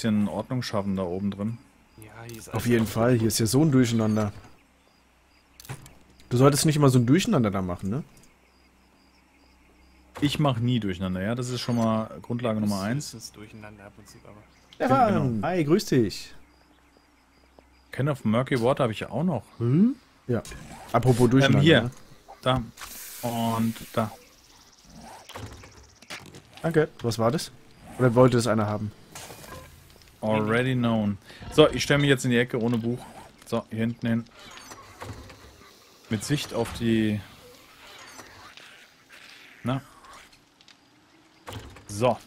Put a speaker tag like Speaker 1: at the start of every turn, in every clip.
Speaker 1: bisschen Ordnung schaffen da oben drin.
Speaker 2: Ja, hier ist
Speaker 3: Auf jeden Fall, hier ist ja so ein Durcheinander. Du solltest nicht immer so ein Durcheinander da machen, ne?
Speaker 1: Ich mache nie durcheinander, ja. Das ist schon mal Grundlage Nummer
Speaker 2: Das
Speaker 1: eins.
Speaker 2: ist durcheinander und zu, aber.
Speaker 3: Stefan,
Speaker 1: genau.
Speaker 3: hi, grüß dich.
Speaker 1: Ken of Murky Water habe ich ja auch noch.
Speaker 3: Hm? Ja. Apropos Durcheinander.
Speaker 1: Ähm, hier.
Speaker 3: ne?
Speaker 1: Da. Und da.
Speaker 3: Danke. Was war das? Oder wollte das einer haben?
Speaker 1: Already known. So, ich stelle mich jetzt in die Ecke ohne Buch. So, hier hinten hin. Mit Sicht auf die... Na? So.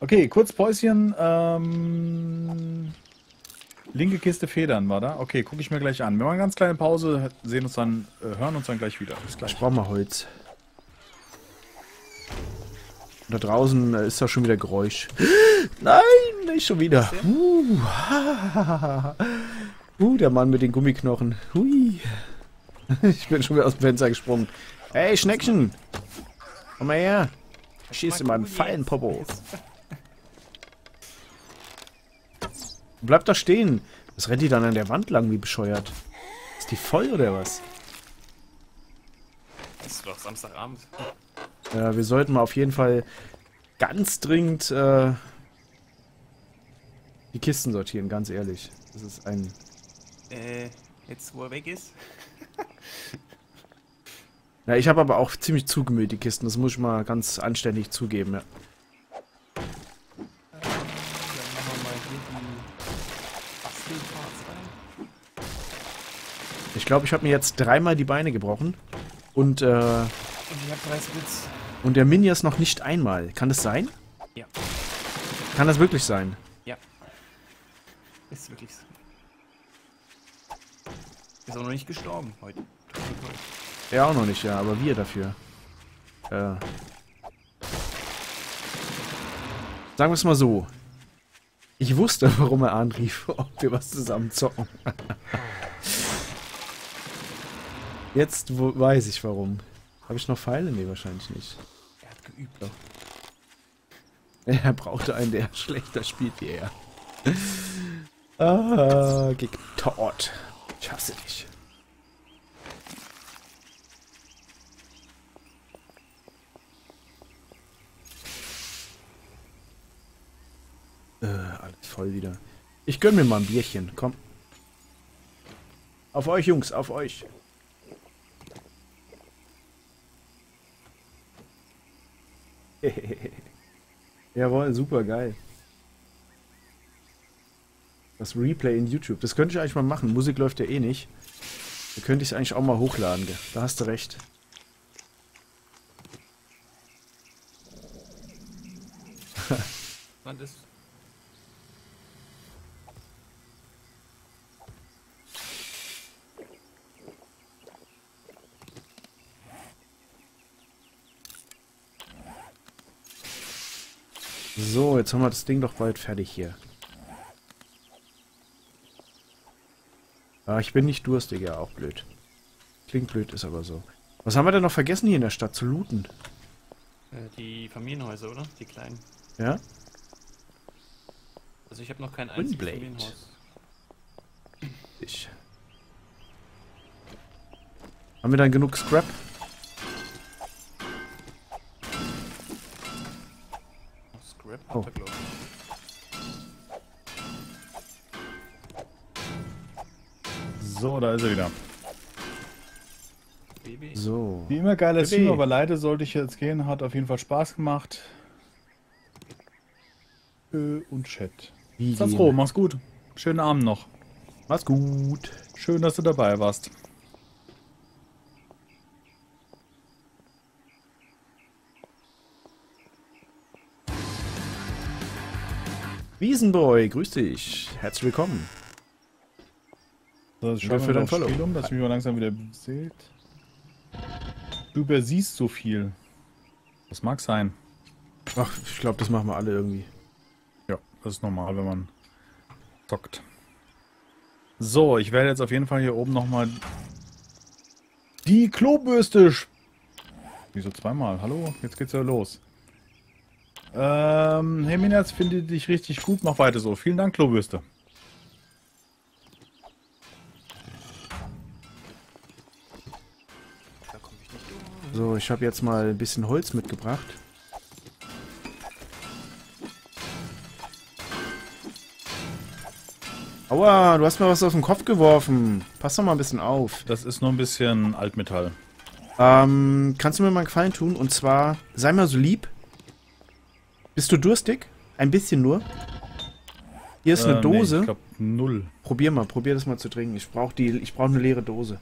Speaker 1: Okay, kurz Päuschen. Ähm, linke Kiste Federn war da. Okay, gucke ich mir gleich an. Wir machen eine ganz kleine Pause, sehen uns dann, äh, hören uns dann gleich wieder. Bis gleich.
Speaker 3: Ich brauche mal Holz. Da draußen äh, ist doch schon wieder Geräusch. Nein, nicht schon wieder. Uh, uh, der Mann mit den Gummiknochen. Hui. Ich bin schon wieder aus dem Fenster gesprungen. Hey, Schneckchen. Komm mal her. Schieß in meinen feinen Popo. Bleib da stehen. Was rennt die dann an der Wand lang, wie bescheuert? Ist die voll oder was?
Speaker 2: Das ist doch Samstagabend.
Speaker 3: Ja, wir sollten mal auf jeden Fall ganz dringend äh, die Kisten sortieren, ganz ehrlich. Das ist ein.
Speaker 2: Äh, jetzt wo er weg ist.
Speaker 3: Ja, ich habe aber auch ziemlich zugemüllt, die Kisten. Das muss ich mal ganz anständig zugeben, ja.
Speaker 2: Dann machen wir mal hier die Bastelparts rein.
Speaker 3: Ich glaube, ich habe mir jetzt dreimal die Beine gebrochen. Und, äh,
Speaker 2: Und ich habe drei Splits.
Speaker 3: und der Minias noch nicht einmal. Kann das sein?
Speaker 2: Ja.
Speaker 3: Kann das wirklich sein?
Speaker 2: Ist wirklich so. Ist auch noch nicht gestorben heute.
Speaker 3: Er auch noch nicht, ja, aber wir dafür. Äh. Sagen wir es mal so. Ich wusste, warum er anrief, ob wir was zusammen zocken. Jetzt wo, weiß ich warum. Habe ich noch Pfeile? Nee, wahrscheinlich nicht.
Speaker 2: Er hat geübt.
Speaker 3: Er brauchte einen, der schlechter spielt wie er. Ah, getot. Ich hasse dich. Äh, alles voll wieder. Ich gönn mir mal ein Bierchen, komm. Auf euch, Jungs, auf euch. Jawohl, super geil. Das Replay in YouTube. Das könnte ich eigentlich mal machen. Musik läuft ja eh nicht. Da könnte ich es eigentlich auch mal hochladen. Da hast du recht.
Speaker 2: Wann ist.
Speaker 3: So, jetzt haben wir das Ding doch bald fertig hier. Ah, ich bin nicht durstig, ja, auch blöd. Klingt blöd, ist aber so. Was haben wir denn noch vergessen hier in der Stadt zu looten?
Speaker 2: Äh, die Familienhäuser, oder? Die kleinen.
Speaker 3: Ja?
Speaker 2: Also ich habe noch kein einziges
Speaker 3: Windblade.
Speaker 2: Familienhaus.
Speaker 3: Ich. Haben wir dann genug Scrap?
Speaker 2: Er
Speaker 1: wieder.
Speaker 3: So.
Speaker 1: Wie immer geiler
Speaker 3: Baby.
Speaker 1: Stream, aber leider sollte ich jetzt gehen. Hat auf jeden Fall Spaß gemacht. Ö und Chat.
Speaker 3: Wie
Speaker 1: froh, mach's gut. Schönen Abend noch.
Speaker 3: Mach's gut.
Speaker 1: Schön, dass du dabei warst.
Speaker 3: Wiesenboy, grüß dich. Herzlich willkommen.
Speaker 1: So,
Speaker 3: für
Speaker 1: wir mal. Spiel um, dass mich mal langsam wieder seht. Du übersiehst so viel. Das mag sein.
Speaker 3: Ach, ich glaube, das machen wir alle irgendwie.
Speaker 1: Ja, das ist normal, wenn man zockt. So, ich werde jetzt auf jeden Fall hier oben nochmal die Klobürste. Wieso zweimal? Hallo? Jetzt geht's ja los. Ähm, Herminaz findet dich richtig gut. Mach weiter so. Vielen Dank, Klobürste.
Speaker 2: Da komme ich nicht durch.
Speaker 3: So, ich habe jetzt mal ein bisschen Holz mitgebracht. Aua, du hast mir was auf den Kopf geworfen. Pass doch mal ein bisschen auf.
Speaker 1: Das ist nur ein bisschen Altmetall.
Speaker 3: Ähm, kannst du mir mal einen Gefallen tun? Und zwar, sei mal so lieb. Bist du durstig? Ein bisschen nur. Hier ist eine
Speaker 1: Äh,
Speaker 3: Dose.
Speaker 1: Nee, ich glaube null.
Speaker 3: probier mal, probier das mal zu trinken. Ich brauche die, ich brauche eine leere Dose.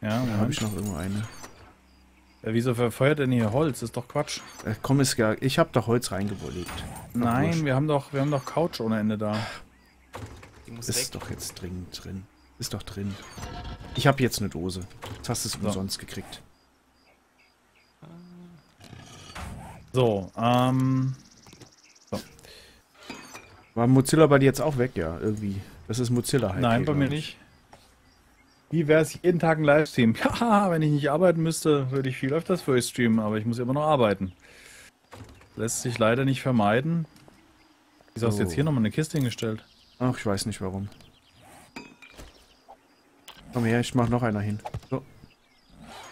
Speaker 1: Ja,
Speaker 3: Da habe ich noch irgendwo eine.
Speaker 1: Äh, wieso verfeuert denn hier Holz? ist doch Quatsch.
Speaker 3: Äh, komm, ist gar, ich habe doch Holz reingelegt. Doch
Speaker 1: Nein,
Speaker 3: wurscht.
Speaker 1: wir haben doch, wir haben doch Couch ohne Ende da.
Speaker 3: Ist
Speaker 2: weg.
Speaker 3: doch jetzt dringend drin. Ist doch drin. Ich habe jetzt eine Dose. Jetzt hast du es
Speaker 1: So.
Speaker 3: umsonst gekriegt.
Speaker 1: So, ähm,
Speaker 3: War Mozilla bei dir jetzt auch weg? Ja, irgendwie. Das ist Mozilla halt.
Speaker 1: nein,
Speaker 3: hier,
Speaker 1: bei mir nicht. Wie wäre es jeden Tag ein Livestream? Ja, wenn ich nicht arbeiten müsste, würde ich viel öfters für euch streamen, aber ich muss immer noch arbeiten. Lässt sich leider nicht vermeiden. Wieso hast du jetzt hier nochmal eine Kiste hingestellt?
Speaker 3: Ach, ich weiß nicht warum. Komm her, ich mach noch einer hin. So.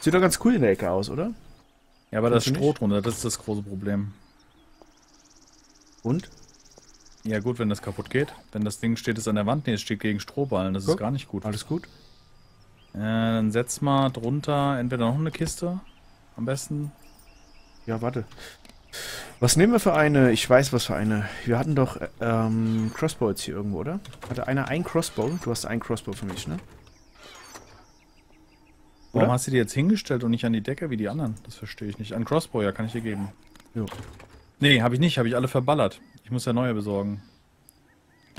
Speaker 3: Sieht doch ganz cool in der Ecke aus, oder?
Speaker 1: Ja, aber das
Speaker 3: Findest du
Speaker 1: Stroh drunter, das ist das große Problem.
Speaker 3: Und?
Speaker 1: Ja gut, wenn das kaputt geht. Wenn das Ding steht es an der Wand, nee, es steht gegen Strohballen, das ist
Speaker 3: Guck.
Speaker 1: gar nicht gut.
Speaker 3: Alles gut?
Speaker 1: Äh, dann setz mal drunter entweder noch eine Kiste, am besten.
Speaker 3: Ja, warte. Was nehmen wir für eine? Ich weiß, was für eine. Wir hatten doch äh, ähm, Crossbow jetzt hier irgendwo, oder? Hatte einer ein Crossbow? Du hast ein Crossbow für mich, ne?
Speaker 1: Warum
Speaker 3: Oder?
Speaker 1: hast du die jetzt hingestellt und nicht an die Decke wie die anderen? Das verstehe ich nicht. An Crossbow, ja, kann ich dir geben.
Speaker 3: Jo.
Speaker 1: Nee, habe ich nicht, habe ich alle verballert. Ich muss ja neue besorgen.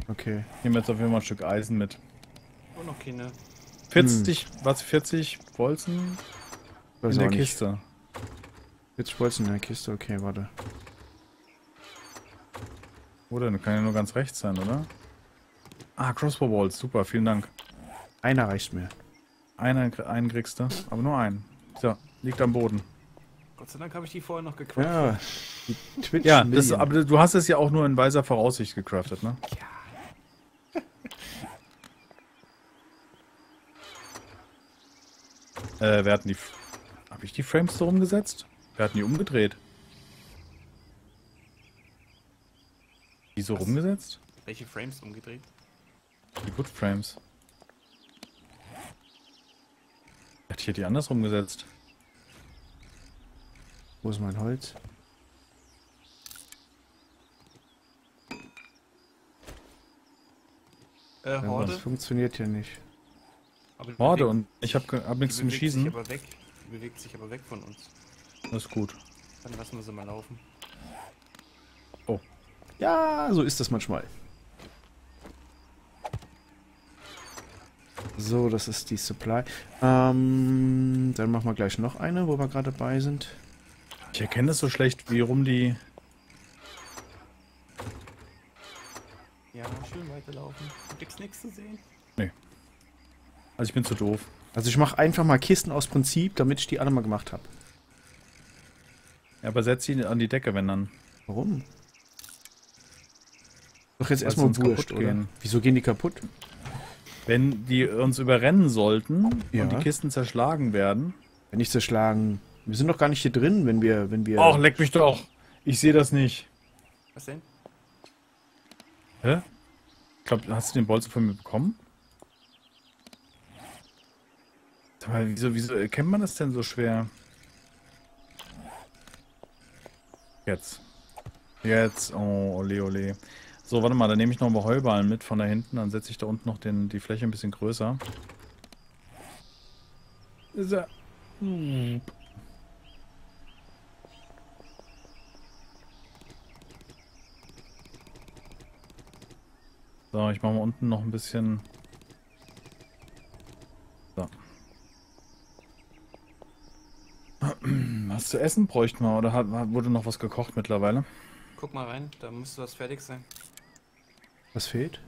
Speaker 3: Okay.
Speaker 1: Ich nehme jetzt auf jeden Fall ein Stück Eisen mit.
Speaker 2: Und noch keine.
Speaker 1: 40, was, 40 Bolzen
Speaker 3: Weiß
Speaker 1: in der. Kiste.
Speaker 3: Jetzt Bolzen in der Kiste, okay, warte.
Speaker 1: Oder? Das kann ja nur ganz rechts sein, oder? Ah, Crossbow Balls, super, vielen Dank.
Speaker 3: Einer reicht mir.
Speaker 1: Einen, einen kriegst du, aber nur einen. So, liegt am Boden.
Speaker 2: Gott sei Dank habe ich die vorher noch gequatscht.
Speaker 3: Ja,
Speaker 1: Ja, das, aber du hast es ja auch nur in weiser Voraussicht gecraftet, ne? Äh, wer hat denn die... Habe ich die Frames so rumgesetzt? Wer hat denn die umgedreht? Die so rumgesetzt?
Speaker 2: Welche Frames umgedreht?
Speaker 1: Die Good Frames. Wer hat hier die anders rumgesetzt?
Speaker 3: Wo ist mein Holz?
Speaker 2: Äh,
Speaker 3: Ja,
Speaker 2: Horde.
Speaker 3: Das funktioniert hier nicht.
Speaker 2: Aber die
Speaker 1: Horde
Speaker 2: bewegt-
Speaker 1: und ich habe hab nichts zum Schießen.
Speaker 2: Sich aber weg. Bewegt sich aber weg von uns.
Speaker 1: Das ist gut.
Speaker 2: Dann lassen wir sie mal laufen.
Speaker 3: Ja, so ist das manchmal. So, das ist die Supply. Ähm, dann machen wir gleich noch eine, wo wir gerade dabei sind.
Speaker 1: Ich erkenne das so schlecht, wie rum die...
Speaker 2: Ja, schön weiterlaufen. Kriegst nichts zu sehen.
Speaker 1: Also ich bin zu doof.
Speaker 3: Also ich mache einfach mal Kisten aus Prinzip, damit ich die alle mal gemacht habe.
Speaker 1: Ja, aber setz sie an die Decke, wenn dann.
Speaker 3: Warum? Doch jetzt erstmal wurscht,
Speaker 1: kaputt
Speaker 3: oder?
Speaker 1: gehen.
Speaker 3: Wieso gehen die kaputt?
Speaker 1: Wenn die uns überrennen sollten
Speaker 3: Ja.
Speaker 1: und die Kisten zerschlagen werden.
Speaker 3: Wenn nicht zerschlagen. Wir sind doch gar nicht hier drin, wenn wir, wenn wir.
Speaker 1: Ach, leck mich doch! Ich sehe das nicht.
Speaker 2: Was denn?
Speaker 1: Hä? Ich glaube, hast du den Bolzen von mir bekommen? Mal, wieso, wieso erkennt man das denn so schwer? Jetzt. Jetzt. Oh, ole, ole. So, warte mal, dann nehme ich noch mal Heuballen mit von da hinten. Dann setze ich da unten noch den, die Fläche ein bisschen größer. Er. So, ich mache mal unten noch ein bisschen. Was zu essen bräuchten wir? Oder hat, wurde noch was gekocht mittlerweile?
Speaker 2: Guck mal rein, da müsste was fertig sein.
Speaker 3: Was fehlt?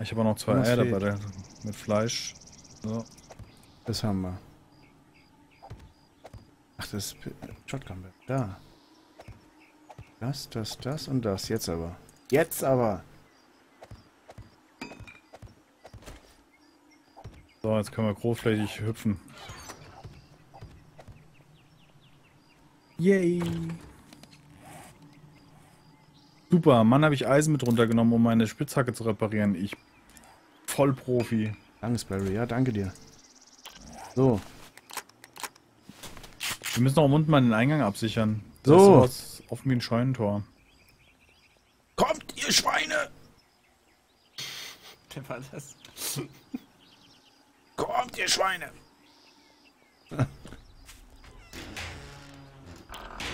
Speaker 1: Ich habe auch noch zwei
Speaker 3: Was
Speaker 1: Eier
Speaker 3: fehlt?
Speaker 1: dabei, da- mit Fleisch. So.
Speaker 3: Das haben wir. Ach, das Shotgun. Da. Das, das, das und das. Jetzt aber. Jetzt aber.
Speaker 1: So, jetzt können wir großflächig hüpfen. Yay! Super, Mann, habe ich Eisen mit runtergenommen, um meine Spitzhacke zu reparieren. Ich Vollprofi.
Speaker 3: Danke, Ja, danke dir. So.
Speaker 1: Wir müssen auch unten mal den Eingang absichern.
Speaker 3: So.
Speaker 1: Das ist sowas offen wie ein Scheunentor.
Speaker 3: Kommt, ihr Schweine!
Speaker 2: Wer war das?
Speaker 3: Kommt, ihr Schweine!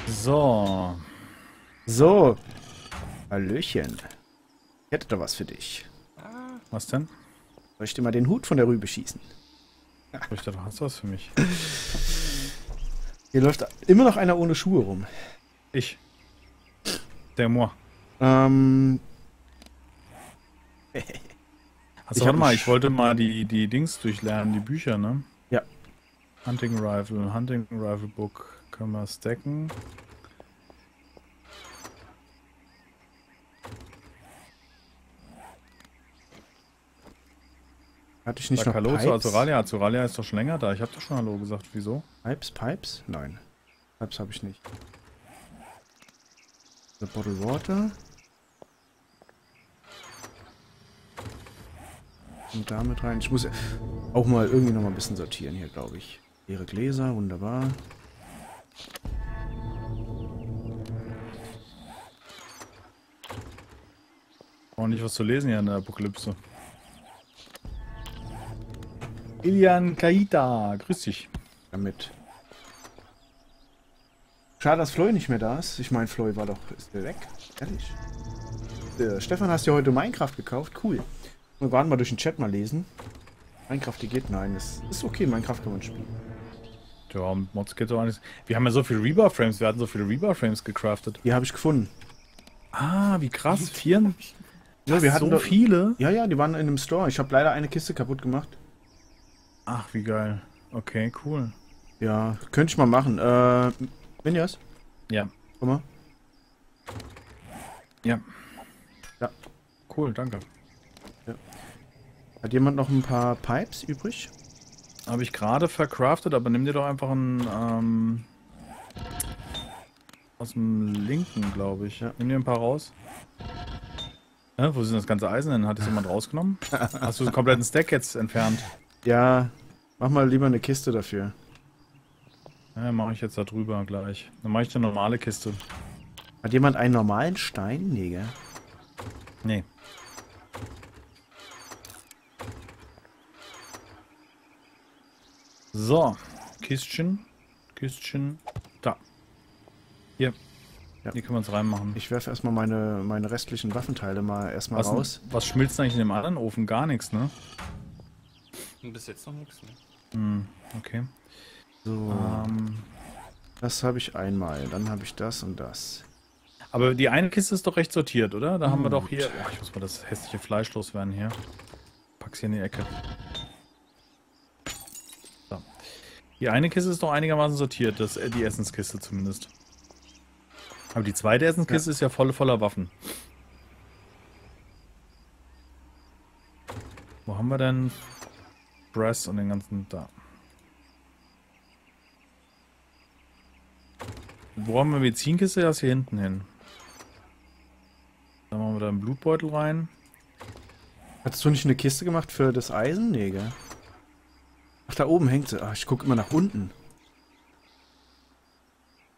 Speaker 1: So.
Speaker 3: So. Hallöchen. Ich hätte da was für dich.
Speaker 1: Was denn?
Speaker 3: Soll ich dir mal den Hut von der Rübe schießen?
Speaker 1: Ich dachte, hast du was für mich?
Speaker 3: Hier läuft immer noch einer ohne Schuhe rum.
Speaker 1: Ich. Der Moor.
Speaker 3: Ähm,
Speaker 1: Also
Speaker 3: Ich hab
Speaker 1: mal, ich wollte mal die, die Dings durchlernen, die Bücher, ne?
Speaker 3: Ja.
Speaker 1: Hunting Rifle, Hunting Rifle Book. Können wir stacken.
Speaker 3: hatte ich nicht
Speaker 1: Sag
Speaker 3: noch
Speaker 1: Hallo zu
Speaker 3: Pipes?
Speaker 1: Azuralia. Azuralia ist doch schon länger da. Ich habe doch schon Hallo gesagt. Wieso?
Speaker 3: Pipes, Pipes? Nein. Pipes habe ich nicht. The Bottle Water. Und damit rein. Ich muss auch mal irgendwie noch mal ein bisschen sortieren hier, glaube ich. Leere Gläser, wunderbar.
Speaker 1: Auch nicht was zu lesen hier in der Apokalypse. Ilian Kaita, grüß dich.
Speaker 3: Damit. Schade, dass Floy nicht mehr da ist. Ich meine, Floy war doch... Ist der weg? Ehrlich? Äh, Stefan, hast du heute Minecraft gekauft? Cool. Wir waren mal durch den Chat mal lesen. Minecraft, die geht? Nein, das ist okay. Minecraft kann man spielen.
Speaker 1: Ja, mit Mods geht doch alles. Wir haben ja so viele Rebar-Frames. Wir hatten so viele Rebar-Frames gecraftet.
Speaker 3: Die habe ich gefunden.
Speaker 1: Ah, wie krass. Vier,
Speaker 3: Ja, wir hatten
Speaker 1: so viele.
Speaker 3: Ja, ja, die waren in einem Store. Ich habe leider eine Kiste kaputt gemacht.
Speaker 1: Ach, wie geil. Okay, cool.
Speaker 3: Ja, könnte ich mal machen. Äh, Minjas,
Speaker 1: Ja,
Speaker 3: komm mal.
Speaker 1: ja.
Speaker 3: Ja.
Speaker 1: Cool, danke.
Speaker 3: Hat jemand noch ein paar Pipes übrig?
Speaker 1: Habe ich gerade verkraftet, aber nimm dir doch einfach einen, ähm, aus dem linken, glaube ich.
Speaker 3: Ja.
Speaker 1: Nimm dir ein paar raus. Hä, wo sind das ganze Eisen denn? Hat das jemand rausgenommen? Hast du den kompletten Stack jetzt entfernt?
Speaker 3: Ja, mach mal lieber eine Kiste dafür.
Speaker 1: Ja, mache ich jetzt da drüber gleich. Dann mache ich eine normale Kiste.
Speaker 3: Hat jemand einen normalen Stein? Nee, gell?
Speaker 1: Nee. So, Kistchen. Kistchen. Da. Hier.
Speaker 3: Ja.
Speaker 1: Hier können wir uns reinmachen.
Speaker 3: Ich werfe erstmal meine, meine restlichen Waffenteile mal erstmal
Speaker 1: Was,
Speaker 3: raus.
Speaker 1: was schmilzt eigentlich in dem anderen Ofen? Gar nichts, ne?
Speaker 2: Bis jetzt noch nichts. Ne?
Speaker 1: Hm, okay.
Speaker 3: So,
Speaker 1: Ähm,
Speaker 3: das habe ich einmal. Dann habe ich das und das.
Speaker 1: aber die eine Kiste ist doch recht sortiert, oder? Da haben wir doch hier... Oh, ich muss mal das hässliche Fleisch loswerden hier. Pack's hier in die Ecke. So. Die eine Kiste ist doch einigermaßen sortiert, das, äh, die Essenskiste zumindest. Aber die zweite Essenskiste ist ja voll voller Waffen. Wo haben wir denn Brass und den ganzen... Da. Wo haben wir Medizinkiste? Das hier hinten hin. Da machen wir da einen Blutbeutel rein.
Speaker 3: Hattest du nicht eine Kiste gemacht für das Eisen? Nee, gell? Ach, da oben hängt sie. Ach, ich gucke immer nach unten.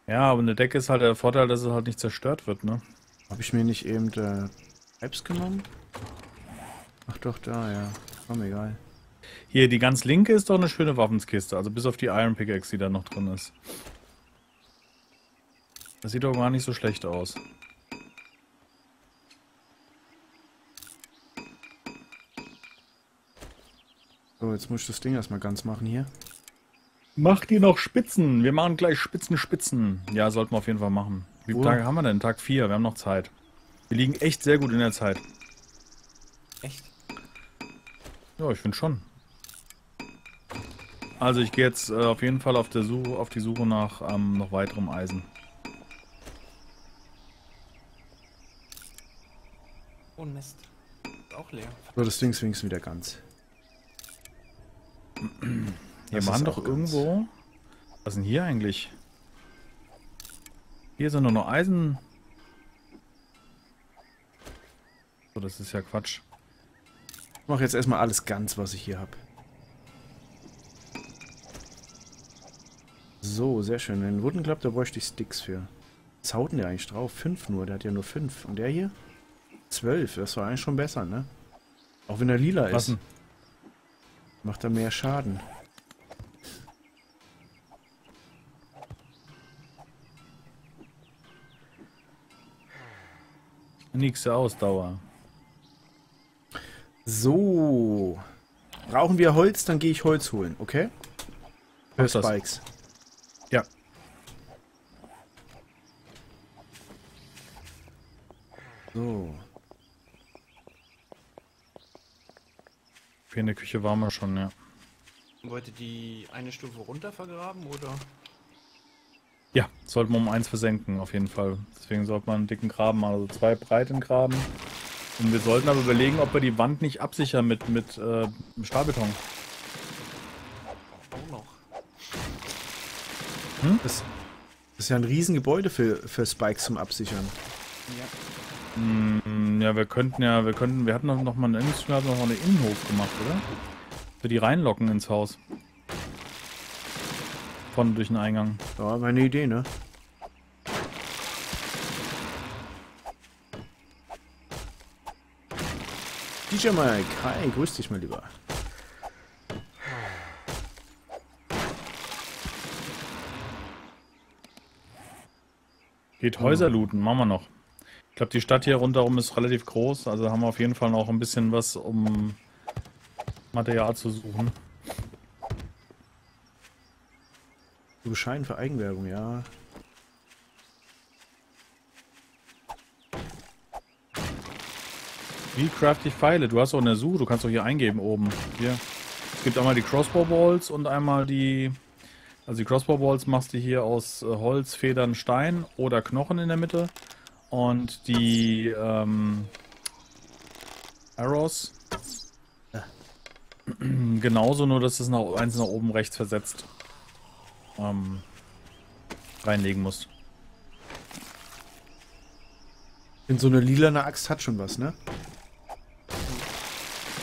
Speaker 1: Ja, aber eine Decke ist halt der Vorteil, dass es halt nicht zerstört wird, ne?
Speaker 3: Habe ich mir nicht eben äh, Pipes genommen? Ach doch, da, ja. Mir egal.
Speaker 1: Hier, die ganz linke ist doch eine schöne Waffenskiste, also bis auf die Iron Pickaxe, die da noch drin ist. Das sieht doch gar nicht so schlecht aus.
Speaker 3: So, jetzt muss ich das Ding erstmal ganz machen hier.
Speaker 1: Macht ihr noch Spitzen? Wir machen gleich Spitzen, Spitzen. Ja, sollten wir auf jeden Fall machen. Wie viele
Speaker 3: Uhr.
Speaker 1: Tage haben wir denn? Tag 4, wir haben noch Zeit. Wir liegen echt sehr gut in der Zeit.
Speaker 2: Echt?
Speaker 1: Ja, ich finde schon. Also ich gehe jetzt äh, auf jeden Fall auf, der Suche, auf die Suche nach ähm, noch weiterem Eisen.
Speaker 2: Oh, Nest. Ist auch leer.
Speaker 3: So, das Ding ist wenigstens wieder ganz.
Speaker 1: Hier
Speaker 3: Das
Speaker 1: waren doch irgendwo... Was ist denn hier eigentlich? Hier sind nur noch Eisen. So, das ist ja Quatsch.
Speaker 3: Ich mache jetzt erstmal alles ganz, was ich hier habe. So, sehr schön. Den Wooden Club, da bräuchte ich Sticks für. Was haut denn der eigentlich drauf? Fünf nur, der hat ja nur fünf. Und der hier? Zwölf, das war eigentlich schon besser, ne? Auch wenn er lila
Speaker 1: Was
Speaker 3: ist,
Speaker 1: denn?
Speaker 3: Macht er mehr Schaden.
Speaker 1: Nächste Ausdauer.
Speaker 3: So. Brauchen wir Holz, dann gehe ich Holz holen, okay? Für
Speaker 1: Mach das.
Speaker 3: Spikes.
Speaker 1: Ja.
Speaker 3: So.
Speaker 1: In der Küche waren wir schon, ja.
Speaker 2: Wollt ihr die eine Stufe runter vergraben oder?
Speaker 1: Ja, sollte man um eins versenken, auf jeden Fall. Deswegen sollte man einen dicken Graben machen, also zwei breiten Graben. Und wir sollten aber überlegen, ob wir die Wand nicht absichern mit, mit äh, Stahlbeton.
Speaker 2: Auch noch.
Speaker 3: Das, das ist ja ein Riesengebäude für, für Spikes zum Absichern.
Speaker 2: Ja.
Speaker 1: Mm, Ja, wir könnten ja, wir könnten, wir hatten noch mal einen hatten noch einen Innenhof gemacht, oder? Für die reinlocken ins Haus. Von durch den Eingang.
Speaker 3: Ja, meine Idee, ne? DJ Mike, hi, grüß dich mal lieber.
Speaker 1: Geht Häuser looten, machen wir noch. Ich glaube, die Stadt hier rundherum ist relativ groß, also haben wir auf jeden Fall noch ein bisschen was, um Material zu suchen.
Speaker 3: Bescheiden für Eigenwerbung, ja.
Speaker 1: Wie craft ich Pfeile? Du hast auch eine Suche, du kannst doch hier eingeben oben. Hier. Es gibt einmal die Crossbow Balls und einmal die. Also die Crossbow Balls machst du hier aus äh, Holz, Federn, Stein oder Knochen in der Mitte. Und die ähm, Arrows. Genauso, nur dass es nach, eins nach oben rechts versetzt. Ähm, reinlegen musst.
Speaker 3: Denn so eine lilane Axt hat schon was, ne?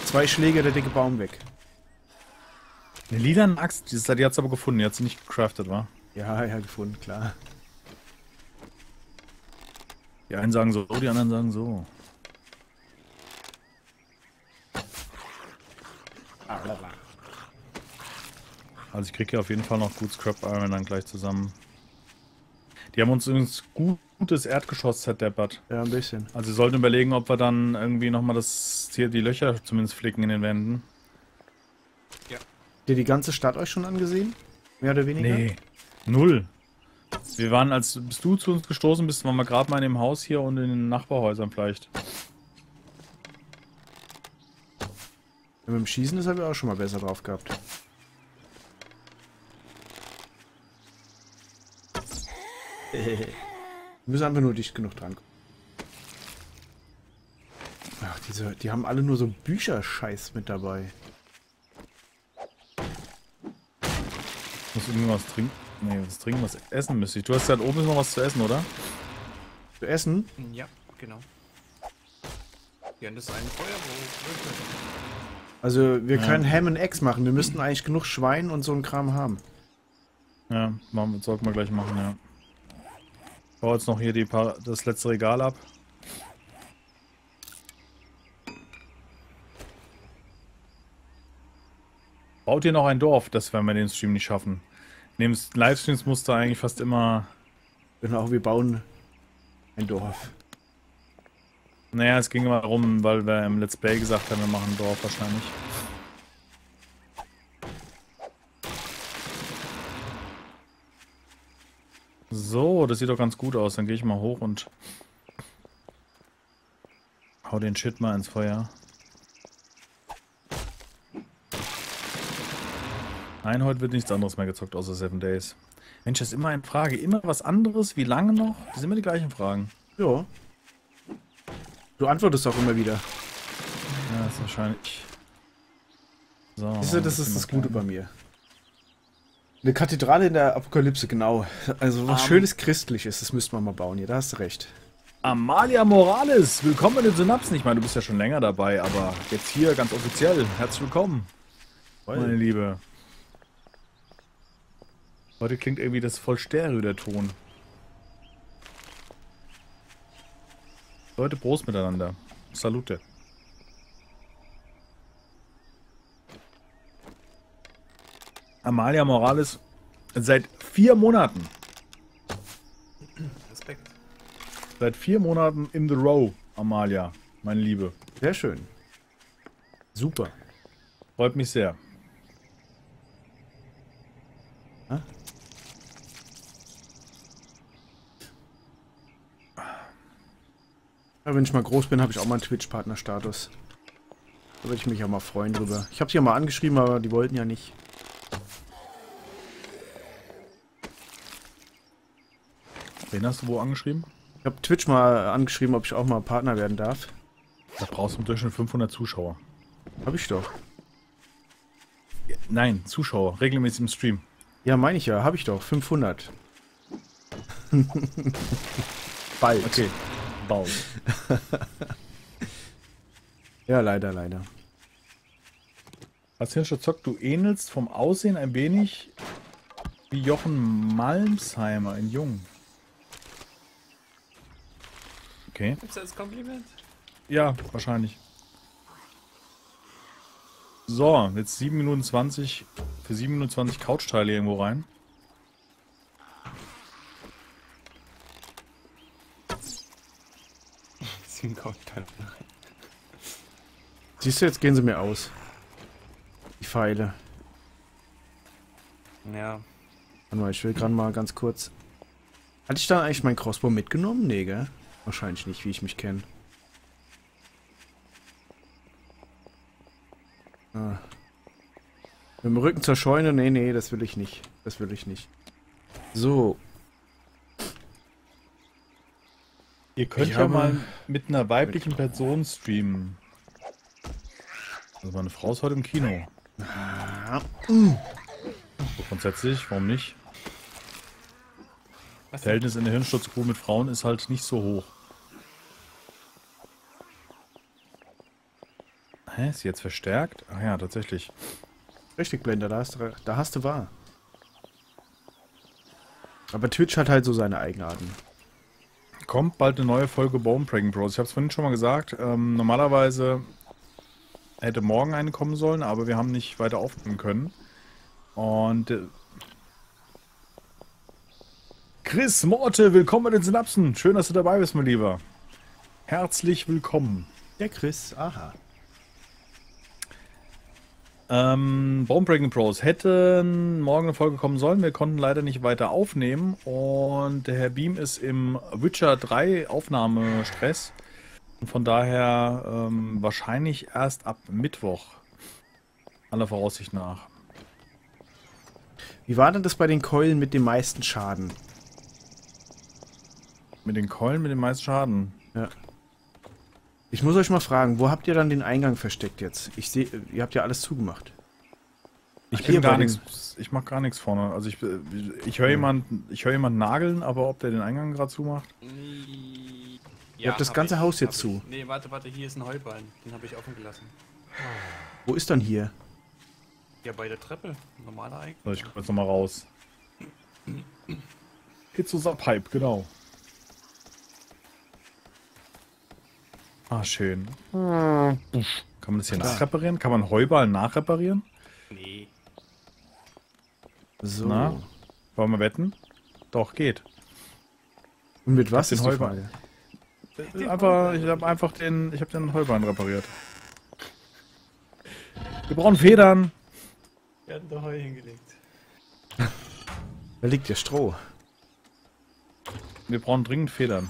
Speaker 3: Zwei Schläge, der dicke Baum weg.
Speaker 1: Eine lilane Axt, die, die hat's aber gefunden, die hat sie nicht gecraftet, war.
Speaker 3: Ja, ja, gefunden, klar.
Speaker 1: Die einen sagen so, die anderen sagen so. Also ich kriege hier auf jeden Fall noch gut Scrap Iron dann gleich zusammen. Die haben uns übrigens gut, gutes Erdgeschoss zerdeppert.
Speaker 3: Ja, ein bisschen.
Speaker 1: Also wir sollten überlegen, ob wir dann irgendwie nochmal das hier die Löcher zumindest flicken in den Wänden.
Speaker 3: Habt ihr die ganze Stadt euch schon angesehen? Mehr oder weniger?
Speaker 1: Nee, null. Wir waren, als bis du zu uns gestoßen bist, waren wir gerade mal in dem Haus hier und in den Nachbarhäusern vielleicht.
Speaker 3: Ja, mit dem Schießen ist er auch schon mal besser drauf gehabt. Wir müssen einfach nur dicht genug dran. Ach, diese, die haben alle nur so Bücherscheiß mit dabei.
Speaker 1: Muss irgendwie was trinken. Nee, was trinken, was essen müsste ich. Du hast ja da oben ist noch was zu essen, oder?
Speaker 3: Zu essen?
Speaker 2: Ja, genau. Ja, und das ist ein Feuer, wo.
Speaker 3: Also, wir
Speaker 1: Ja.
Speaker 3: können Ham and Eggs machen. Wir müssten eigentlich genug Schwein und so ein Kram haben.
Speaker 1: Ja, machen, sollten wir gleich machen, ja. Ich baue jetzt noch hier die paar, das letzte Regal ab. Baut ihr noch ein Dorf? Das werden wir den Stream nicht schaffen. Neben Livestreams musst du eigentlich fast immer.
Speaker 3: Genau, wir bauen ein Dorf.
Speaker 1: Naja, es ging immer darum, weil wir im Let's Play gesagt haben, wir machen ein Dorf wahrscheinlich. So, das sieht doch ganz gut aus. Dann gehe ich mal hoch und hau den Shit mal ins Feuer. Nein, heute wird nichts anderes mehr gezockt außer Seven Days. Mensch, das ist immer eine Frage. Immer was anderes? Wie lange noch? Das sind immer die gleichen Fragen.
Speaker 3: Ja. Du antwortest auch immer wieder.
Speaker 1: Ja, das ist wahrscheinlich. So.
Speaker 3: Siehst du, das ist das Gute bei mir. Eine Kathedrale in der Apokalypse, genau. Also was
Speaker 1: Um.
Speaker 3: schönes Christliches, das müsste man mal bauen hier, da hast du recht.
Speaker 1: Amalia Morales, willkommen in den Synapsen. Ich meine, du bist ja schon länger dabei, aber jetzt hier ganz offiziell. Herzlich willkommen, meine Liebe. Heute klingt irgendwie das voll Stereo, der Ton. Leute, Prost miteinander. Salute. Amalia Morales seit vier Monaten.
Speaker 2: Respekt.
Speaker 1: Seit vier Monaten in the row, Amalia, meine Liebe.
Speaker 3: Sehr schön. Super.
Speaker 1: Freut mich sehr.
Speaker 3: Ja, wenn ich mal groß bin, habe ich auch mal einen Twitch-Partner-Status. Da würde ich mich ja mal freuen drüber. Ich habe sie ja mal angeschrieben, aber die wollten ja nicht.
Speaker 1: Wen hast du wo angeschrieben?
Speaker 3: Ich habe Twitch mal angeschrieben, ob ich auch mal Partner werden darf.
Speaker 1: Da brauchst du im Durchschnitt 500 Zuschauer.
Speaker 3: Habe ich doch.
Speaker 1: Nein, Zuschauer, regelmäßig im Stream.
Speaker 3: Ja, meine ich ja, habe ich doch. 500. Bald.
Speaker 1: Okay, bald.
Speaker 3: Ja, leider, leider.
Speaker 1: Als Hirscher Zock, du ähnelst vom Aussehen ein wenig wie Jochen Malmsheimer in Jung. Okay.
Speaker 2: Gibt's das Kompliment?
Speaker 1: Ja, wahrscheinlich. So, jetzt 7 Minuten 20 für 7 Minuten 20 Couchteile irgendwo rein.
Speaker 2: Sieben Couchteile.
Speaker 3: Siehst du, jetzt gehen sie mir aus. Die Pfeile.
Speaker 2: Ja.
Speaker 3: Warte mal, ich will gerade mal ganz kurz. Hatte ich dann eigentlich meinen Crossbow mitgenommen? Nee, gell? Wahrscheinlich nicht, wie ich mich kenne. Ah. Mit dem Rücken zur Scheune? Nee, nee, das will ich nicht. Das will ich nicht. So.
Speaker 1: Ihr könnt
Speaker 3: Ich
Speaker 1: ja mal mit einer weiblichen Person streamen. Also meine Frau ist heute im Kino. So grundsätzlich, warum nicht?
Speaker 2: Was
Speaker 1: Das Verhältnis in der Hirnsturzgruppe mit Frauen ist halt nicht so hoch. Hä, ist sie jetzt verstärkt? Ach ja, tatsächlich.
Speaker 3: Richtig, Blender, da hast, du, da hast du wahr. Aber Twitch hat halt so seine Eigenarten.
Speaker 1: Kommt bald eine neue Folge Bone Breaking Bros. Ich habe es vorhin schon mal gesagt. Ähm, normalerweise hätte morgen eine kommen sollen, aber wir haben nicht weiter aufnehmen können. Und äh, Chris Morte, willkommen bei den Synapsen. Schön, dass du dabei bist, mein Lieber. Herzlich willkommen.
Speaker 3: Der Chris, aha.
Speaker 1: Ähm, Bone Breaking Bros hätten morgen eine Folge kommen sollen. Wir konnten leider nicht weiter aufnehmen. Und der Herr Beam ist im Witcher 3 Aufnahmestress. Und von daher ähm, wahrscheinlich erst ab Mittwoch. Aller Voraussicht nach.
Speaker 3: Wie war denn das bei den Keulen mit dem meisten Schaden?
Speaker 1: Mit den Keulen, mit dem meisten Schaden.
Speaker 3: Ja. Ich muss euch mal fragen, wo habt ihr dann den Eingang versteckt jetzt? Ich sehe, ihr habt ja alles zugemacht.
Speaker 1: Ich
Speaker 3: Ach,
Speaker 1: bin gar nichts. Ich mach gar nichts vorne. Also ich, ich höre jemanden, ich höre jemanden nageln, aber ob der den Eingang gerade zumacht?
Speaker 2: Ja,
Speaker 3: habt das
Speaker 2: hab
Speaker 3: ganze
Speaker 2: ich,
Speaker 3: Haus jetzt
Speaker 2: ich.
Speaker 3: zu.
Speaker 2: Nee, warte, warte, hier ist ein Heuballen. Den habe ich offen gelassen.
Speaker 3: Wo ist dann hier?
Speaker 2: Ja, bei der Treppe. Normaler Eingang.
Speaker 1: So, ich guck jetzt nochmal raus. Hits unser Pipe, genau. Ah, schön. Kann man das hier nachreparieren? Kann man Heuballen nachreparieren?
Speaker 2: Nee.
Speaker 3: So.
Speaker 1: Na? Wollen wir wetten? Doch, geht.
Speaker 3: Und mit was
Speaker 1: Den
Speaker 3: ist
Speaker 1: Heuballen.
Speaker 3: Frage?
Speaker 1: Einfach, ich habe einfach den, ich habe den Heuballen repariert. Wir brauchen Federn.
Speaker 2: Wir hatten da Heu hingelegt.
Speaker 3: Da liegt ja Stroh.
Speaker 1: Wir brauchen dringend Federn.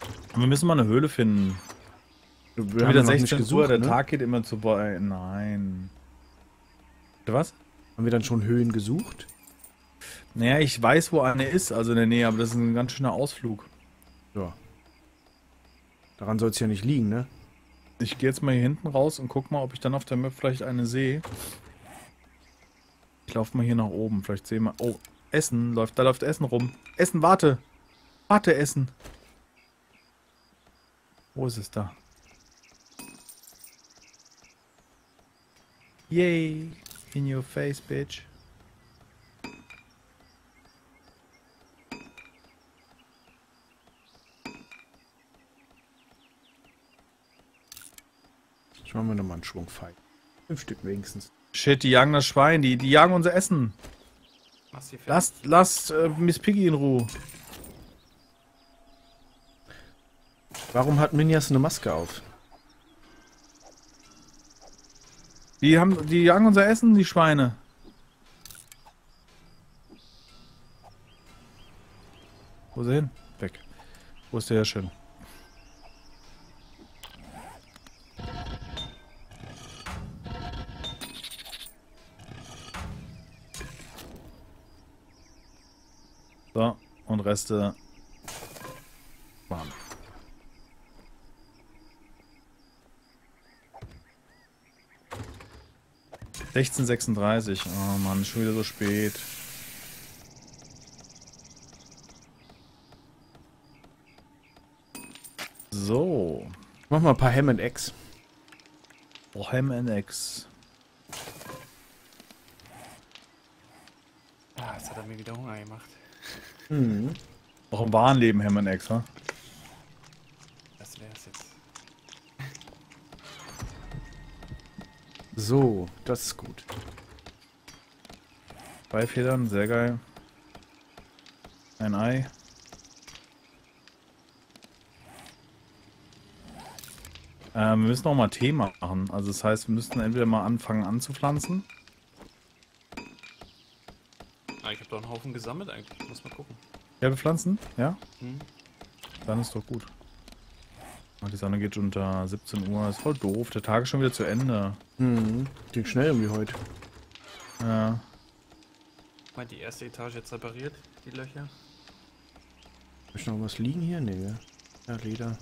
Speaker 1: Und wir müssen mal eine Höhle finden.
Speaker 3: Wir
Speaker 1: Wieder
Speaker 3: ja noch
Speaker 1: 16 Uhr,
Speaker 3: gesucht,
Speaker 1: der
Speaker 3: ne?
Speaker 1: Tag geht immer zu bei. Nein. Was?
Speaker 3: Haben wir dann schon Höhen gesucht?
Speaker 1: Naja, ich weiß, wo eine ist, also in der Nähe, aber das ist ein ganz schöner Ausflug.
Speaker 3: Ja. Daran soll es ja nicht liegen, ne?
Speaker 1: Ich gehe jetzt mal hier hinten raus und guck mal, ob ich dann auf der Map vielleicht eine sehe. Ich laufe mal hier nach oben, vielleicht sehen wir... Oh, Essen, läuft, da läuft Essen rum. Essen, warte! Warte, Essen! Wo ist es da? Yay! In your face, bitch.
Speaker 3: Ich mache mir nochmal einen Schwung Pfeil. Fünf Stück wenigstens.
Speaker 1: Shit, die jagen das Schwein, die, die jagen unser Essen. Lasst, lasst äh, Miss Piggy in Ruhe.
Speaker 3: Warum hat Minjas eine Maske auf?
Speaker 1: Die haben, die jagen unser Essen, die Schweine. Wo ist er hin? Weg. Wo ist der Herr schön? So, und Reste. 16.36. Oh Mann, schon wieder so spät. So.
Speaker 3: Ich mach mal ein paar Ham and Eggs.
Speaker 1: Oh, Ham and Eggs.
Speaker 2: Ah, jetzt hat er mir wieder Hunger gemacht.
Speaker 3: Hm.
Speaker 1: Auch im wahren Leben Ham and Eggs, wa?
Speaker 3: So, das ist gut.
Speaker 1: Zwei Federn, sehr geil. Ein Ei. Ähm, wir müssen auch mal Tee machen. Also das heißt, wir müssten entweder mal anfangen anzupflanzen.
Speaker 2: Ah, ich habe doch einen Haufen gesammelt eigentlich. Muss mal gucken.
Speaker 1: Ja, bepflanzen? Ja?
Speaker 2: Hm?
Speaker 1: Dann ist doch gut. Die Sonne geht unter 17 Uhr. Ist voll doof. Der Tag ist schon wieder zu Ende.
Speaker 3: Mhm. Ging schnell irgendwie heute.
Speaker 1: Ja.
Speaker 2: Mal die erste Etage jetzt repariert, die Löcher.
Speaker 3: Ich noch was liegen hier? Nee, ja. Ja, Leder.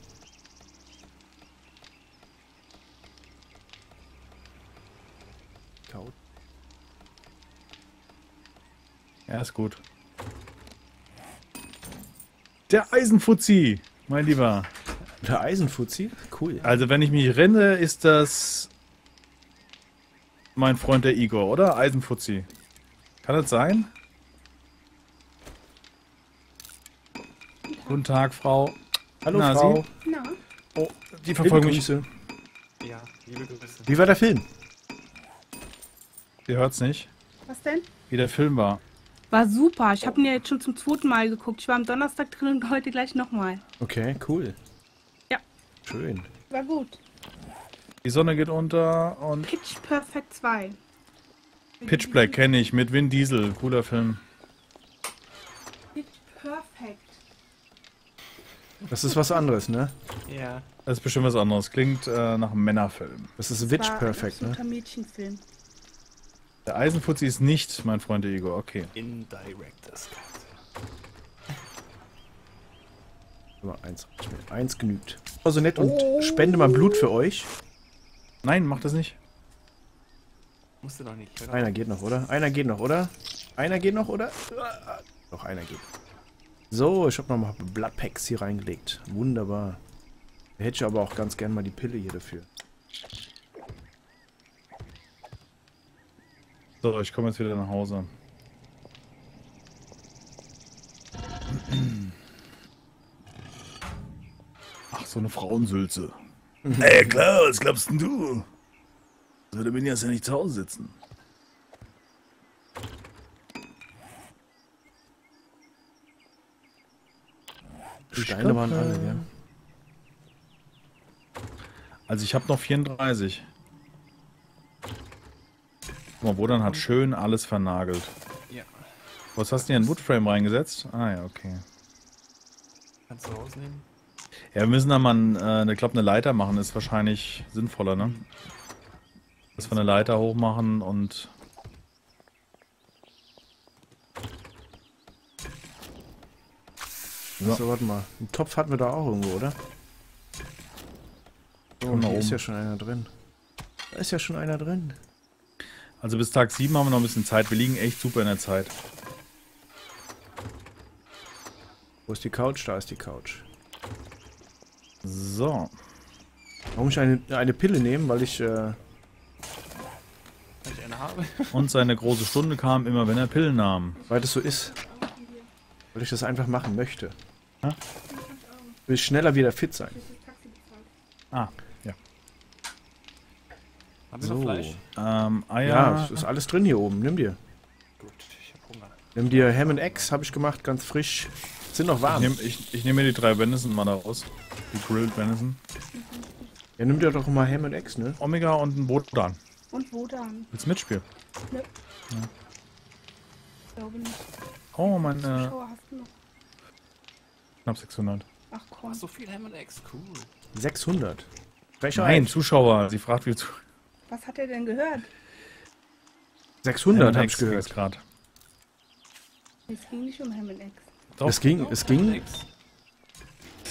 Speaker 3: Kaut.
Speaker 1: Ja, ist gut. Der Eisenfuzzi, mein Lieber.
Speaker 3: Der Eisenfuzzi? Cool.
Speaker 1: Also, wenn ich mich renne, ist das mein Freund der Igor, oder? Eisenfuzzi. Kann das sein? Guten Tag, Frau.
Speaker 3: Hallo
Speaker 1: Na,
Speaker 3: Frau.
Speaker 4: Na,
Speaker 1: Oh, die verfolgen mich.
Speaker 2: Ja, liebe Grüße.
Speaker 3: Wie war der Film?
Speaker 1: Ihr hört's nicht,
Speaker 4: was denn?
Speaker 1: wie der Film war.
Speaker 4: War super. Ich habe ihn ja jetzt schon zum zweiten Mal geguckt. Ich war am Donnerstag drin und heute gleich nochmal.
Speaker 3: Okay, cool. Schön.
Speaker 4: War gut.
Speaker 1: Die Sonne geht unter und
Speaker 4: Pitch Perfect 2.
Speaker 1: Pitch Black kenne ich mit Vin Diesel. Cooler Film.
Speaker 4: Pitch Perfect.
Speaker 3: Das ist was anderes, ne?
Speaker 2: Ja.
Speaker 1: Das ist bestimmt was anderes. Klingt äh, nach einem Männerfilm.
Speaker 3: Das ist Witch
Speaker 4: War
Speaker 3: Perfect,
Speaker 4: ein
Speaker 3: ne?
Speaker 4: Mädchenfilm.
Speaker 1: Der Eisenfuzzi ist nicht mein Freund Igor. Okay.
Speaker 2: In Director's
Speaker 3: Aber eins, eins genügt. Also nett und spende mal Blut für euch.
Speaker 1: Nein, mach das nicht.
Speaker 2: Musste doch nicht. Doch
Speaker 3: Einer geht noch, oder? Einer geht noch, oder? Einer geht noch, oder? Doch, einer geht. So, ich habe noch mal Bloodpacks hier reingelegt. Wunderbar. Da hätte ich aber auch ganz gern mal die Pille hier dafür.
Speaker 1: So, ich komme jetzt wieder nach Hause. So eine Frauensülze. Ey, klar, was glaubst denn du? Sollte Minjas ja nicht zu Hause sitzen.
Speaker 3: Die Steine
Speaker 1: glaub,
Speaker 3: waren alle, ja.
Speaker 1: Also ich habe noch 34. Guck mal, Wodan hat schön alles vernagelt.
Speaker 2: Ja.
Speaker 1: Was hast du hier in Woodframe reingesetzt? Ah ja, okay.
Speaker 2: Kannst du rausnehmen?
Speaker 1: Ja, wir müssen da mal, ein, äh, eine Leiter machen, ist wahrscheinlich sinnvoller, ne? Dass wir eine Leiter hochmachen und... So,
Speaker 3: also, warte mal. Einen Topf hatten wir da auch irgendwo, oder?
Speaker 1: Oh,
Speaker 3: hier ist ja schon einer drin. Da ist ja schon einer drin.
Speaker 1: Also bis Tag 7 haben wir noch ein bisschen Zeit. Wir liegen echt super in der Zeit.
Speaker 3: Wo ist die Couch? Da ist die Couch.
Speaker 1: So.
Speaker 3: Warum ich eine, eine Pille nehmen? Weil ich, äh,
Speaker 2: ich eine habe.
Speaker 1: Und seine große Stunde kam immer, wenn er Pillen nahm.
Speaker 3: weil das so ist. Weil ich das einfach machen möchte.
Speaker 1: Ja.
Speaker 3: Will ich schneller wieder fit sein.
Speaker 1: Ah, ja.
Speaker 2: Haben wir
Speaker 3: So.
Speaker 2: noch Fleisch?
Speaker 1: Ähm,
Speaker 3: Ja,
Speaker 1: Eier.
Speaker 3: es ist alles drin hier oben. Nimm dir.
Speaker 2: Gut, ich hab Hunger.
Speaker 3: Nimm dir Ham and Eggs, habe ich gemacht, ganz frisch. Sind noch
Speaker 1: ich
Speaker 3: warm.
Speaker 1: nehme ich, ich nehm mir die drei Venison mal da raus. Die Grilled Venison.
Speaker 3: Ja, nimm dir doch mal Ham and Eggs, ne?
Speaker 1: Omega und ein Botan.
Speaker 4: Und wo dann?
Speaker 1: Willst du mitspielen?
Speaker 4: Ich glaube nicht.
Speaker 1: Oh, meine
Speaker 4: Zuschauer hast du noch.
Speaker 1: knapp 600.
Speaker 4: Ach komm.
Speaker 2: So viel Ham and Eggs, cool.
Speaker 3: 600. Welcher
Speaker 1: Nein,
Speaker 3: Ei?
Speaker 1: Zuschauer. Sie fragt, wie zu.
Speaker 4: Was hat er denn gehört?
Speaker 3: 600 habe ich gehört.
Speaker 1: grad.
Speaker 4: Es ging nicht um Ham and Eggs.
Speaker 1: Doch.
Speaker 3: Es ging, es ging.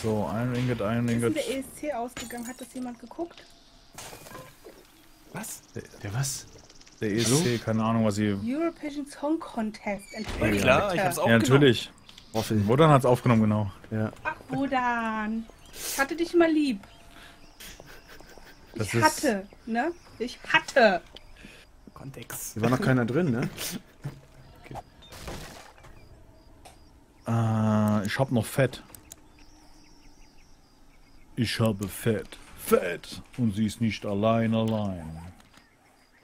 Speaker 1: So, Iron Ingot, Iron
Speaker 4: Ist denn
Speaker 1: Ingot.
Speaker 4: der ESC ausgegangen? Hat das jemand geguckt?
Speaker 2: Was?
Speaker 3: Der was?
Speaker 1: Der ESC, keine Ahnung, was sie.
Speaker 4: European Song Contest.
Speaker 2: Ja, klar, ich hab's
Speaker 1: Ja,
Speaker 2: auch
Speaker 1: natürlich.
Speaker 3: Roffel.
Speaker 1: Wodan hat's aufgenommen, genau.
Speaker 3: Ja.
Speaker 4: Ach, wo dann? Ich hatte dich mal lieb.
Speaker 1: Das
Speaker 4: Ich
Speaker 1: ist-
Speaker 4: hatte, ne? Ich hatte.
Speaker 2: Kontext.
Speaker 3: Hier war noch keiner drin, ne?
Speaker 1: Äh, ich hab noch Fett. Ich habe Fett. Fett. Und sie ist nicht allein, allein.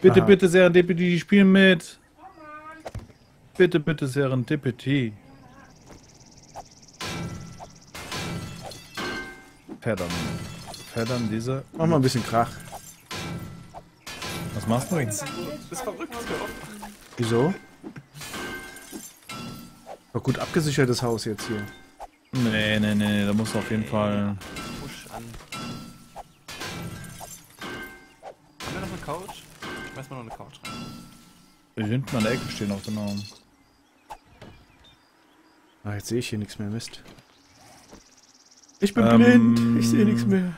Speaker 1: Bitte,
Speaker 3: Aha.
Speaker 1: bitte, Serendipity, spiel mit. Bitte, bitte, Serendipity. Fettern. Fettern diese.
Speaker 3: Mach mal ein bisschen Krach.
Speaker 1: Was machst du?
Speaker 2: Das ist verrückt.
Speaker 3: Wieso? War gut abgesichertes Haus jetzt hier.
Speaker 1: Nee, nee, nee, da musst du auf jeden Fall.
Speaker 2: Push an. Haben wir noch eine Couch? Ich schmeiß mal noch eine Couch rein.
Speaker 1: Hier hinten an der Ecke stehen auch genau.
Speaker 3: Ah, jetzt sehe ich hier nichts mehr, Mist. Ich bin
Speaker 1: Ähm,
Speaker 3: blind, ich sehe nichts mehr.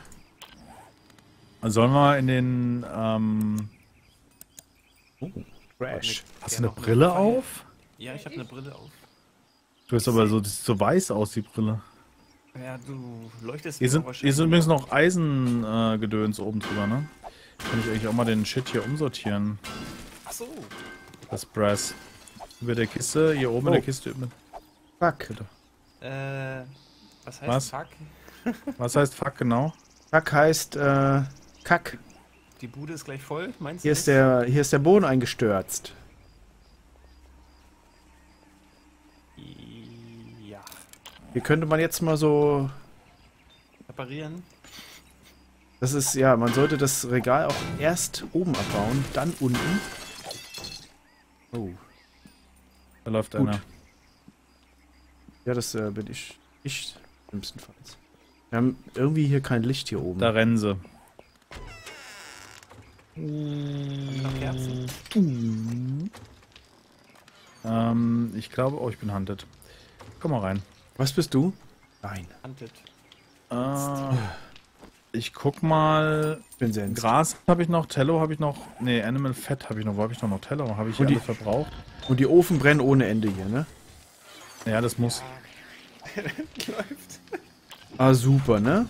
Speaker 1: Sollen wir in den. Ähm,
Speaker 3: Crash.
Speaker 1: hast du eine Brille auf?
Speaker 2: Ja, ich habe eine Brille auf.
Speaker 1: Du hast aber so, das so weiß aus, die Brille.
Speaker 2: Ja, du leuchtest
Speaker 1: Hier sind, hier sind übrigens noch Eisengedöns äh, oben drüber, ne? Kann ich eigentlich auch mal den Shit hier umsortieren.
Speaker 2: Ach so.
Speaker 1: Das Brass. Über der Kiste, hier oben in
Speaker 3: Oh.
Speaker 1: der Kiste. über-
Speaker 3: Fuck.
Speaker 2: Äh, was heißt
Speaker 1: Was?
Speaker 2: Fuck?
Speaker 1: Was heißt Fuck genau?
Speaker 3: Fuck heißt, äh, Kack.
Speaker 2: Die Bude ist gleich voll, meinst
Speaker 3: Hier
Speaker 2: du?
Speaker 3: ist der, hier ist der Boden eingestürzt.
Speaker 2: Ja.
Speaker 3: Hier könnte man jetzt mal so,
Speaker 2: Reparieren.
Speaker 3: das ist, ja, man sollte das Regal auch erst oben abbauen, dann unten. Oh.
Speaker 1: Da läuft
Speaker 3: Gut.
Speaker 1: einer.
Speaker 3: Ja, das äh, bin ich. Ich, schlimmstenfalls. Wir haben irgendwie hier kein Licht hier oben.
Speaker 1: Da rennen sie.
Speaker 2: Kerzen?
Speaker 1: Ähm, ich glaube, oh, ich bin hunted. Komm mal rein.
Speaker 3: Was bist du? Nein.
Speaker 2: Hunted.
Speaker 1: Äh, ich guck mal.
Speaker 3: Ich bin Sens.
Speaker 1: Gras habe ich noch, Tello habe ich noch. Nee, Animal Fett habe ich noch. Wo habe ich noch noch Tello? Habe ich hier
Speaker 3: Und die-
Speaker 1: alle verbraucht?
Speaker 3: Und die Ofen brennen ohne Ende hier, ne?
Speaker 1: Ja, das muss.
Speaker 2: Läuft.
Speaker 3: Ah, super, ne?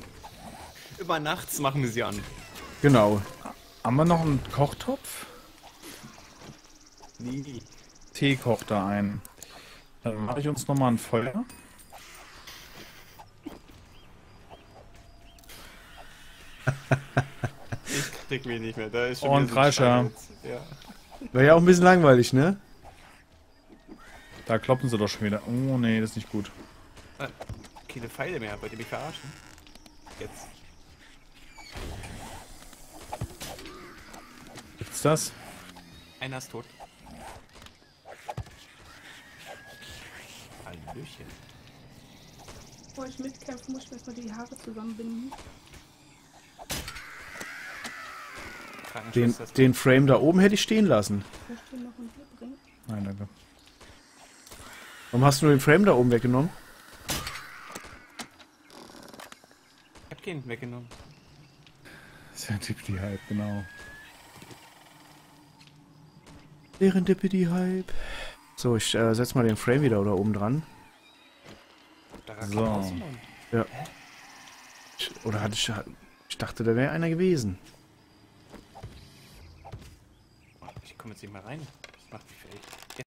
Speaker 2: Immer nachts machen wir sie an.
Speaker 3: Genau.
Speaker 1: Haben wir noch einen Kochtopf?
Speaker 2: Nie.
Speaker 1: Tee kocht da ein. Dann mache ich uns nochmal ein Feuer.
Speaker 2: Ich krieg mich nicht mehr. Da ist schon so ein
Speaker 1: Kreischer.
Speaker 2: Ja.
Speaker 3: Wäre ja auch ein bisschen langweilig, ne?
Speaker 1: Da kloppen sie doch schon wieder. Oh nee, das ist nicht gut.
Speaker 2: Keine Pfeile mehr. Wollt ihr mich verarschen? Jetzt.
Speaker 1: Gibt's das?
Speaker 2: Einer ist tot. Hallöchen.
Speaker 4: Bevor ich mitkämpfe, muss ich erstmal die Haare zusammenbinden.
Speaker 3: Den,
Speaker 2: ist
Speaker 3: den Frame da oben hätte ich stehen lassen.
Speaker 4: Ich?
Speaker 1: Nein, danke.
Speaker 3: Warum hast du nur den Frame da oben weggenommen?
Speaker 2: weggehen, weggenommen.
Speaker 1: Serendipity Hype, genau.
Speaker 3: Serendipity-Hype. So, ich äh, setz mal den Frame wieder da oben dran.
Speaker 1: So.
Speaker 2: Mann.
Speaker 3: Ich, oder hatte ich... Ich dachte, da wäre einer gewesen.
Speaker 2: Ich komme jetzt nicht mehr rein. Das macht mich fertig.